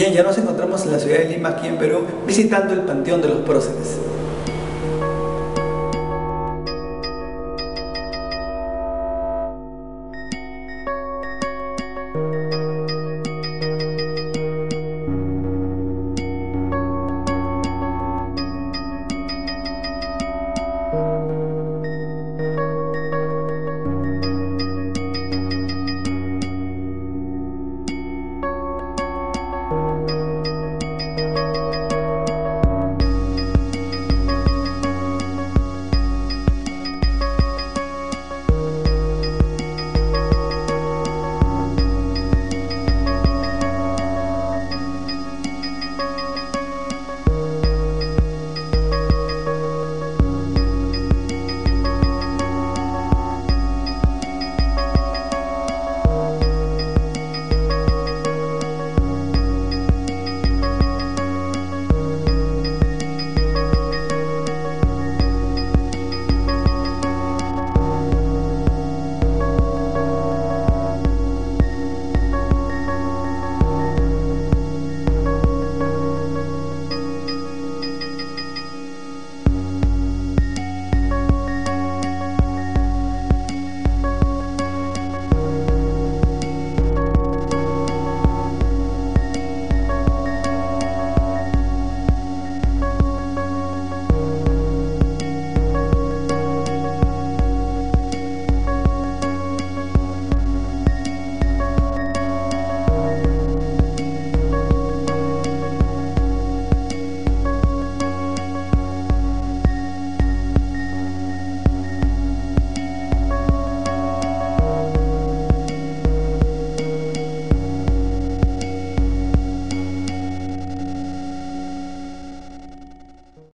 Bien, ya nos encontramos en la ciudad de Lima, aquí en Perú, visitando el Panteón de los Próceres.